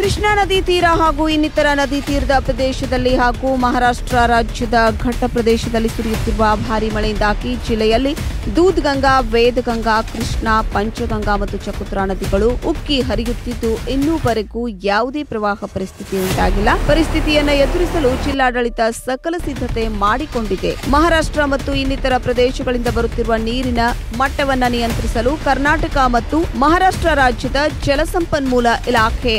ಕೃಷ್ಣಾ ನದಿ ತೀರ ಹಾಗೂ ಇನ್ನಿತರ ನದಿ ತೀರದ ಪ್ರದೇಶದಲ್ಲಿ ಹಾಗೂ ಮಹಾರಾಷ್ಟ್ರ ರಾಜ್ಯದ ಘಟ್ಟ ಪ್ರದೇಶದಲ್ಲಿ ಸುರಿಯುತ್ತಿರುವ ಭಾರೀ ಮಳೆಯಿಂದಾಗಿ ಜಿಲ್ಲೆಯಲ್ಲಿ ದೂದ್ಗಂಗಾ, ವೇದಗಂಗಾ, ಕೃಷ್ಣ, ಪಂಚಗಂಗಾ ಮತ್ತು ಚಕುತ್ರಾ ನದಿಗಳು ಉಕ್ಕಿ ಹರಿಯುತ್ತಿದ್ದು ಇನ್ನೂವರೆಗೂ ಯಾವುದೇ ಪ್ರವಾಹ ಪರಿಸ್ಥಿತಿ ಉಂಟಾಗಿಲ್ಲ. ಪರಿಸ್ಥಿತಿಯನ್ನು ಎದುರಿಸಲು ಜಿಲ್ಲಾಡಳಿತ ಸಕಲ ಸಿದ್ಧತೆ ಮಾಡಿಕೊಂಡಿದೆ. ಮಹಾರಾಷ್ಟ್ರ ಮತ್ತು ಇನ್ನಿತರ ಪ್ರದೇಶಗಳಿಂದ ಬರುತ್ತಿರುವ ನೀರಿನ ಮಟ್ಟವನ್ನು ನಿಯಂತ್ರಿಸಲು ಕರ್ನಾಟಕ ಮತ್ತು ಮಹಾರಾಷ್ಟ್ರ ರಾಜ್ಯದ ಜಲಸಂಪನ್ಮೂಲ ಇಲಾಖೆ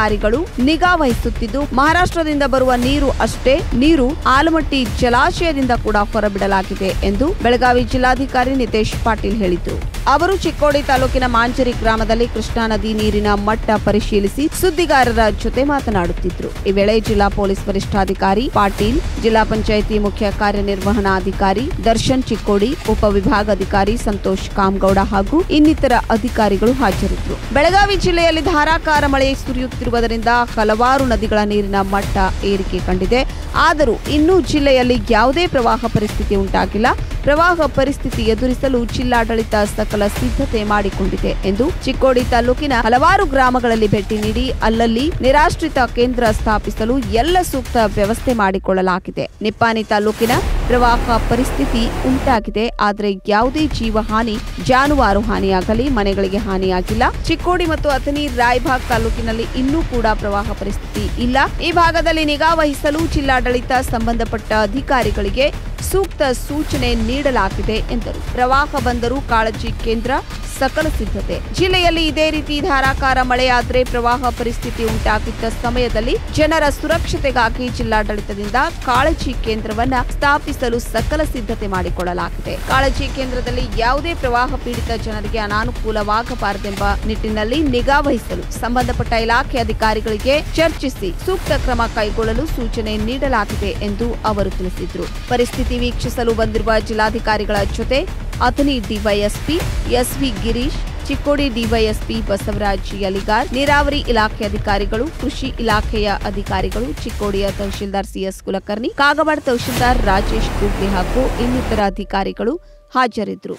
ಅಧಿಕಾರಿಗಳು ನಿಗಾ ವಹಿಸುತ್ತಿದ್ದು, ಮಹಾರಾಷ್ಟ್ರದಿಂದ ಬರುವ ನೀರು ಅಷ್ಟೇ, ನೀರು ಆಲಮಟ್ಟಿ ಜಲಾಶಯದಿಂದ ಕೂಡ ಹೊರಬಿಡಲಾಗಿದೆ ಎಂದು ಬೆಳಗಾವಿ ಜಿಲ್ಲಾಧಿಕಾರಿ ನಿತೇಶ್ ಪಾಟೀಲ್ ಹೇಳಿದರು. ಅವರು ಚಿಕ್ಕೋಡಿ ತಾಲೂಕಿನ ಮಾಂಚರಿ ಗ್ರಾಮದಲ್ಲಿ ಕೃಷ್ಣಾ ನದಿ ನೀರಿನ ಮಟ್ಟ ಪರಿಶೀಲಿಸಿ ಸುದ್ದಿಗಾರರ ಜೊತೆ ಮಾತನಾಡುತ್ತಿದ್ದರು ಈ ವೇಳೆ ಜಿಲ್ಲಾ ಪೊಲೀಸ್ ವರಿಷ್ಠಾಧಿಕಾರಿ ಪಾಟೀಲ್, ಜಿಲ್ಲಾ ಪಂಚಾಯಿತಿ ಮುಖ್ಯ ಕಾರ್ಯನಿರ್ವಹಣಾಧಿಕಾರಿ ದರ್ಶನ್ ಚಿಕ್ಕೋಡಿ ಉಪವಿಭಾಗಾಧಿಕಾರಿ ಸಂತೋಷ್ ಕಾಮಗೌಡ ಹಾಗೂ ಇನ್ನಿತರ ಅಧಿಕಾರಿಗಳು ಹಾಜರಿದ್ದರು. ಬೆಳಗಾವಿ ಜಿಲ್ಲೆಯಲ್ಲಿ ಧಾರಾಕಾರ ಮಳೆ ಸುರಿಯುತ್ತಿರುವುದರಿಂದ ಹಲವಾರು ನದಿಗಳ ನೀರಿನ ಮಟ್ಟ ಏರಿಕೆ ಕಂಡಿದೆ. ಆದರೂ ಇನ್ನೂ ಜಿಲ್ಲೆಯಲ್ಲಿ ಯಾವುದೇ ಪ್ರವಾಹ ಪರಿಸ್ಥಿತಿ ಉಂಟಾಗಿಲ್ಲ. ಪ್ರವಾಹ ಪರಿಸ್ಥಿತಿ ಎದುರಿಸಲು ಜಿಲ್ಲಾಡಳಿತ ಸಕಲ ಸಿದ್ಧತೆ ಮಾಡಿಕೊಂಡಿದೆ ಎಂದು ಚಿಕ್ಕೋಡಿ ತಾಲೂಕಿನ ಹಲವಾರು ಗ್ರಾಮಗಳಲ್ಲಿ ಭೇಟಿ ನೀಡಿ ಅಲ್ಲಲ್ಲಿ ನಿರಾಶ್ರಿತ ಕೇಂದ್ರ ಸ್ಥಾಪಿಸಲು ಎಲ್ಲ ಸೂಕ್ತ ವ್ಯವಸ್ಥೆ ಮಾಡಿಕೊಳ್ಳಲಾಗಿದೆ. ನಿಪ್ಪಾನಿ ತಾಲೂಕಿನ ಪ್ರವಾಹ ಪರಿಸ್ಥಿತಿ ಉಂಟಾಗಿದೆ. ಆದರೆ ಯಾವುದೇ ಜೀವ ಹಾನಿ ಜಾನುವಾರು ಹಾನಿಯಾಗಲಿ, ಮನೆಗಳಿಗೆ ಹಾನಿಯಾಗಿಲ್ಲ. ಚಿಕ್ಕೋಡಿ ಮತ್ತು ಅಥಣಿ, ರಾಯಭಾಗ್ ತಾಲೂಕಿನಲ್ಲಿ ಇನ್ನೂ ಕೂಡ ಪ್ರವಾಹ ಪರಿಸ್ಥಿತಿ ಇಲ್ಲ. ಈ ಭಾಗದಲ್ಲಿ ನಿಗಾ ವಹಿಸಲು ಜಿಲ್ಲಾಡಳಿತ ಸಂಬಂಧಪಟ್ಟ ಅಧಿಕಾರಿಗಳಿಗೆ ಸೂಕ್ತ ಸೂಚನೆ ನೀಡಲಾಗಿದೆ ಎಂದರು. ಪ್ರವಾಹ ಬಂದರೂ ಕಾಳಜಿ ಕೇಂದ್ರ, ಸಕಲ ಸಿದ್ಧತೆ. ಜಿಲ್ಲೆಯಲ್ಲಿ ಇದೇ ರೀತಿ ಧಾರಾಕಾರ ಮಳೆಯಾದರೆ ಪ್ರವಾಹ ಪರಿಸ್ಥಿತಿ ಉಂಟಾಗಿದ್ದ ಸಮಯದಲ್ಲಿ ಜನರ ಸುರಕ್ಷತೆಗಾಗಿ ಜಿಲ್ಲಾಡಳಿತದಿಂದ ಕಾಳಜಿ ಕೇಂದ್ರವನ್ನ ಸ್ಥಾಪಿಸಲು ಸಕಲ ಸಿದ್ಧತೆ ಮಾಡಿಕೊಳ್ಳಲಾಗಿದೆ. ಕಾಳಜಿ ಕೇಂದ್ರದಲ್ಲಿ ಯಾವುದೇ ಪ್ರವಾಹ ಪೀಡಿತ ಜನರಿಗೆ ಅನಾನುಕೂಲವಾಗಬಾರದೆಂಬ ನಿಟ್ಟಿನಲ್ಲಿ ನಿಗಾ ವಹಿಸಲು ಸಂಬಂಧಪಟ್ಟ ಇಲಾಖೆ ಅಧಿಕಾರಿಗಳಿಗೆ ಚರ್ಚಿಸಿ ಸೂಕ್ತ ಕ್ರಮ ಕೈಗೊಳ್ಳಲು ಸೂಚನೆ ನೀಡಲಾಗಿದೆ ಎಂದು ಅವರು ತಿಳಿಸಿದರು. ಪರಿಸ್ಥಿತಿ ವೀಕ್ಷಿಸಲು ಬಂದಿರುವ ಜಿಲ್ಲಾಧಿಕಾರಿಗಳ ಜೊತೆ Athani DYSP SV Girish, Chikkodi DYSP Basavaraj Yaligar, ನೀರಾವರಿ ಇಲಾಖೆ ಅಧಿಕಾರಿಗಳು, ಕೃಷಿ ಇಲಾಖೆಯ ಅಧಿಕಾರಿಗಳು, ಚಿಕ್ಕೋಡಿಯ ತಹಶೀಲ್ದಾರ್ ಸಿಎಸ್ ಕುಲಕರ್ಣಿ, ಕಾಗವಾಡ ತಹಶೀಲ್ದಾರ್ ರಾಜೇಶ್ ಕೂಗ್ಲಿ ಹಾಗೂ ಇನ್ನಿತರ ಅಧಿಕಾರಿಗಳು ಹಾಜರಿದ್ದರು.